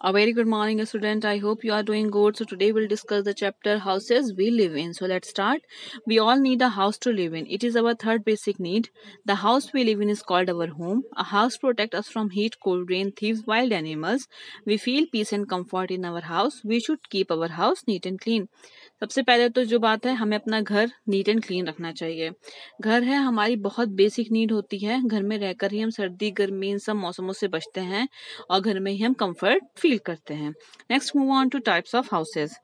A very good morning, student. I hope you are doing good. So today we'll discuss the chapter houses we live in. So let's start. We all need a house to live in. It is our third basic need. The house we live in is called our home. A house protects us from heat, cold, rain, thieves, wild animals. We feel peace and comfort in our house. We should keep our house neat and clean. सबसे पहले तो जो बात है हमें अपना घर neat and clean रखना चाहिए घर है हमारी बहुत बेसिक नीड होती है घर में रहकर ही हम सर्दी गर्मी इन सब मौसमों से बचते हैं और घर में ही हम कंफर्ट फील करते हैं। Next move on to types of houses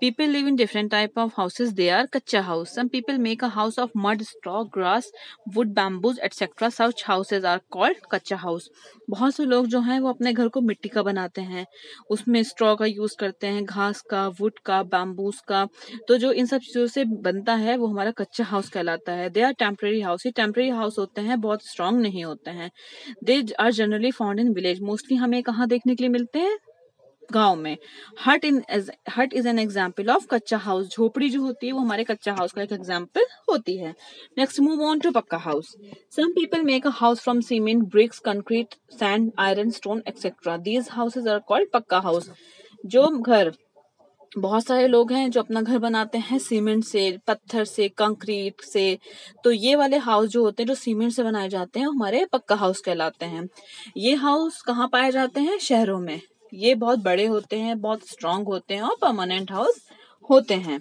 people live in different type of houses they are kachcha house some people make a house of mud straw grass wood bamboos etcetera such houses are called kachcha house बहुत से लोग जो हैं, वो अपने घर को मिट्टी का बनाते हैं। उसमें स्ट्रॉ का यूज़ करते हैं, घास का वुड का बैम्बूज का। तो जो इन सब चीज़ों से बनता है, वो हमारा कच्चा हाउस कहलाता है। दे आर टेम्परेरी हाउस ये टेम्परेरी हाउस होते हैं, बहुत स्ट्रांग नहीं होते हैं। They are generally found in village mostly हमें कहाँ देखने के लिए मिलते हैं? गाँव में। Hut in hut is an example of kachcha house झोपड़ी जो होती है, वो हमारे कच्चा हाउस का एक एग्ज़ाम्पल होती है। Next move on to pakka house some people make a house from cement bricks concrete sand iron stone etcetera these houses are called pakka house जो घर, बहुत सारे लोग हैं जो अपना घर बनाते हैं सीमेंट से, पत्थर से कंक्रीट से। तो ये वाले हाउस जो होते हैं, जो सीमेंट से बनाए जाते हैं हमारे पक्का हाउस कहलाते हैं। ये हाउस कहाँ पाए जाते हैं? शहरों में। ये बहुत बड़े होते हैं, बहुत स्ट्रांग होते हैं और परमानेंट हाउस होते हैं।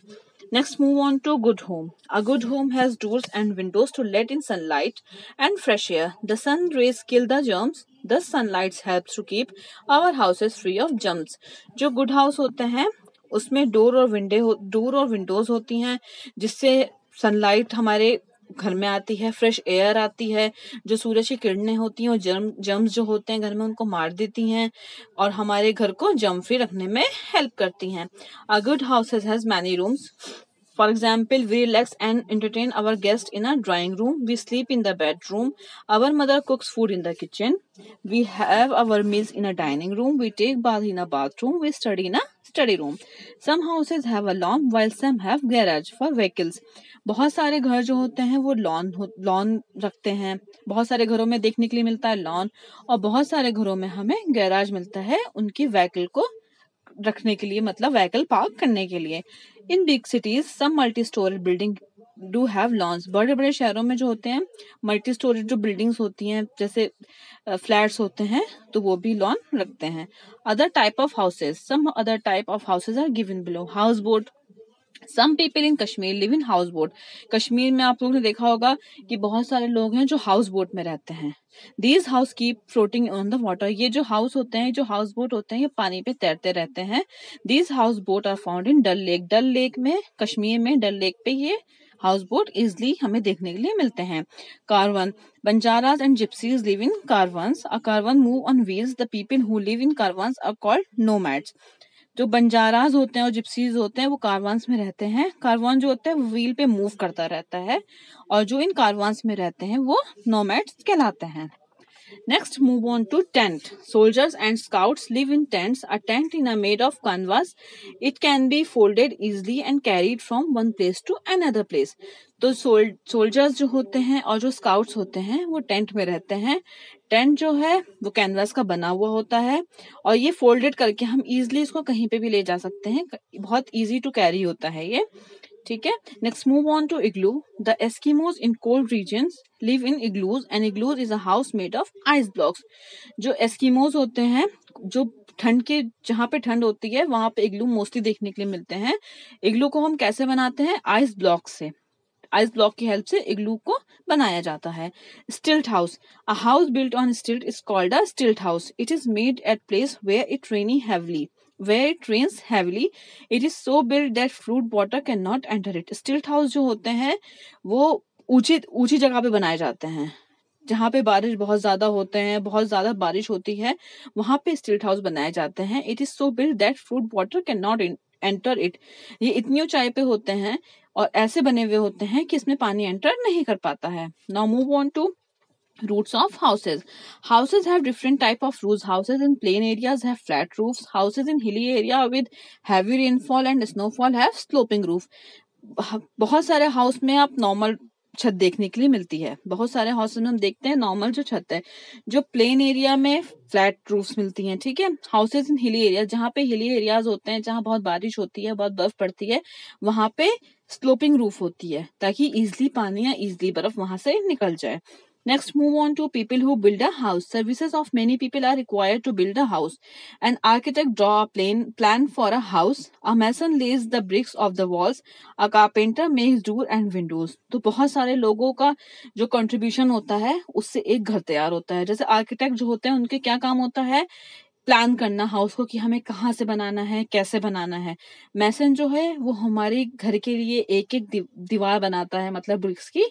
Next move on to good home a good home has doors and windows to let in sunlight and fresh air the sun rays kill the germs the sunlight help to keep our houses free of germs जो good house होते हैं, उसमें door और विंडे door और Windows होती हैं, जिससे sunlight हमारे घर में आती है फ्रेश एयर आती है, जो सूरज की किरणें होती हैं और जर्म जर्म्स जो होते हैं घर में उनको मार देती हैं और हमारे घर को जम फ्री रखने में हेल्प करती हैं। A good house has many rooms for example we relax and entertain our guest in a drawing room we sleep in the bedroom our mother cooks food in the kitchen we have our meals in a dining room we take bath in a bathroom we study in a study room some houses have a while some have garage for vehicles बहुत सारे घर जो होते हैं, वो lawn lawn रखते हैं। बहुत सारे घरों में देखने के लिए मिलता है लॉन और बहुत सारे घरों में हमें गैराज मिलता है उनकी व्हीकल को रखने के लिए मतलब व्हीकल पार्क करने के लिए। In big cities some multi storage building do have lawns बड़े बड़े शहरों में जो होते हैं मल्टी स्टोरेज जो बिल्डिंग्स होती हैं, जैसे फ्लैट्स होते हैं तो वो भी लॉन रखते हैं। Other type of houses some other type of houses are given below house boat some people in Kashmir live in house boat Kashmir में आप लोगों ने देखा होगा कि बहुत सारे लोग हैं जो हाउस बोट में रहते हैं। These house keep floating on the water ये जो हाउस होते हैं, जो हाउस बोट होते हैं, ये पानी पे तैरते रहते हैं। These house boat are found in Dal lake Dal lake में कश्मीर में डल लेक पे ये हाउस बोट इजली हमें देखने के लिए मिलते हैं। Caravan Banjaras and gypsies live in caravans a caravan move on wheels the people who live in caravans are called nomads जो बंजाराज होते हैं और जिप्सीज होते हैं, वो कारवांस में रहते हैं। कारवान जो होते हैं, वो व्हील पे मूव करता रहता है और जो इन कारवांस में रहते हैं, वो नोमैट कहलाते हैं। Next move on to tent soldiers and scouts live in tents a tent in a made of canvas it can be folded easily and carried from one place to another place तो soldiers जो होते हैं और जो scouts होते हैं, वो tent में रहते हैं। टेंट जो है, वो कैनवास का बना हुआ होता है और ये फोल्डेड करके हम इजिली इसको कहीं पे भी ले जा सकते हैं। बहुत इजी टू कैरी होता है ये। ठीक है? Next move on to igloo the Eskimos in cold region live in igloos and igloos is a house made of ice blocks जो एस्कीमोज होते हैं, जो ठंड के, जहाँ पे ठंड होती है, वहाँ पे इग्लू मोस्टली देखने के लिए मिलते हैं। इग्लू को हम कैसे बनाते हैं? आइस ब्लॉक से। आइस ब्लॉक की हेल्प से इग्लू को बनाया जाता है। Stilt house a house built on stilt is called a stilt house it is made at place where it rainy heavily where it rains heavily, it is so built that fruit water cannot enter it. Stilt house जो होते हैं, वो ऊँची ऊँची जगह पे बनाए जाते हैं। जहाँ पे बारिश बहुत ज़्यादा होते हैं, बहुत ज़्यादा बारिश होती है, वहाँ पे स्टिल्ट हाउस बनाए जाते हैं। It is so build that flood water can not enter it ये इतनी ऊंचाई पे होते हैं और ऐसे बने हुए होते हैं कि इसमें पानी एंटर नहीं कर पाता है। Now move on to roofs of houses houses have different type of roof houses in plain areas have flat roof houses in hilly area with heavy rainfall and snowfall have sloping roof बहुत सारे house में आप normal छत देखने के लिए मिलती है। बहुत सारे हाउसेज में हम देखते हैं नॉर्मल जो छत है, जो प्लेन एरिया में फ्लैट रूफ्स मिलती हैं, ठीक है? हाउसेज इन हिली एरिया जहाँ पे हिली एरियाज़ होते हैं, जहाँ बहुत बारिश होती है, बहुत बर्फ़ पड़ती है, वहाँ पे स्लोपिंग रूफ होती है, ताकि इजली पानी या इजली बर्फ़ वहाँ से निकल जाए। Next, move on to people who build a house. Services of many people are required to build a house. An architect draw a plan, plan for a house. A mason lays the bricks of the walls. A carpenter makes door and windows. तो बहुत सारे लोगों का जो contribution होता है उससे एक घर तैयार होता है जैसे आर्किटेक्ट जो होते हैं उनके क्या काम होता है प्लान करना हाउस को कि हमें कहाँ से बनाना है, कैसे बनाना है। मैसन जो है, वो हमारे घर के लिए एक एक दीवार बनाता है मतलब ब्रिक्स की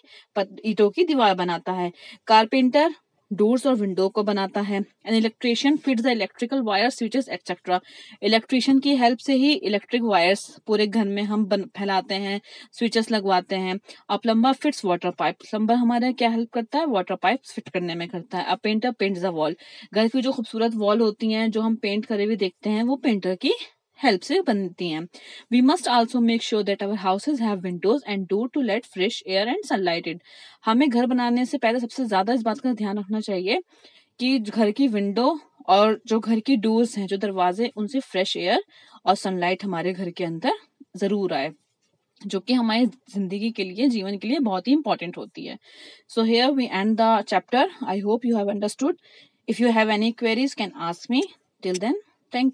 ईटों की दीवार बनाता है। कारपेंटर डोर्स और विंडो को बनाता है। An electrician fit the electrical wire switches etcetera electrician की हेल्प से ही इलेक्ट्रिक वायर्स पूरे घर में हम फैलाते हैं स्विचेस लगवाते हैं। और plumber fits water pipe plumber हमारे क्या हेल्प करता है? वाटर पाइप फिट करने में करता है। A painter paint the wall घर की जो खूबसूरत वॉल होती हैं, जो हम पेंट करे हुए देखते हैं, वो पेंटर की हेल्प से बनती हैं। We must also make sure that our houses have windows and door to let fresh air and sunlight in हमें घर बनाने से पहले सबसे ज़्यादा इस बात का ध्यान रखना चाहिए कि घर की विंडो और जो घर की डोर्स हैं, जो दरवाजे उनसे फ्रेश एयर और सनलाइट हमारे घर के अंदर ज़रूर आए, जो कि हमारी ज़िंदगी के लिए, जीवन के लिए बहुत ही इंपॉर्टेंट होती है। So here we end the chapter I hope you have understood if you have any queries can ask me till then thank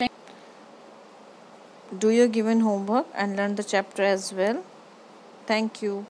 do your given homework and learn the chapter as well. Thank you